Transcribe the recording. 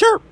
Sure.